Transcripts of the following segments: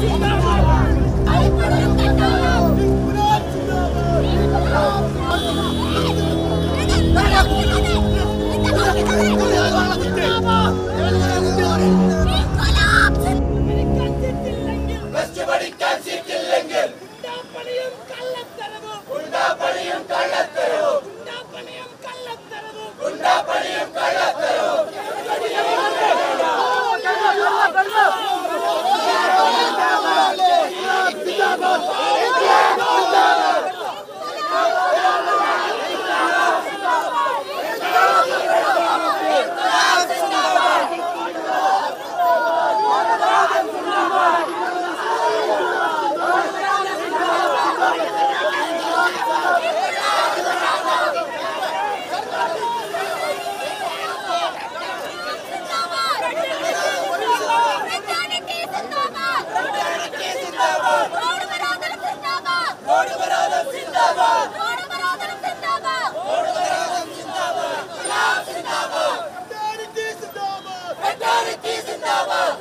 Brasil!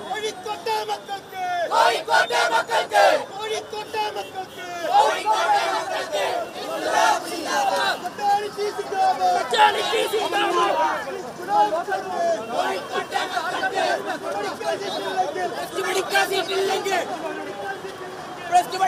കോഴിക്കോട്ടെ മക്കൾക്ക്. കോഴിക്കോട്ടെ മക്കൾക്ക്. കോഴിക്കോട്ടെ മക്കൾക്ക്. കോഴിക്കോട്ടെ മക്കൾക്ക്. കോഴിക്കോട്ടെ മക്കൾക്ക്. Let's go.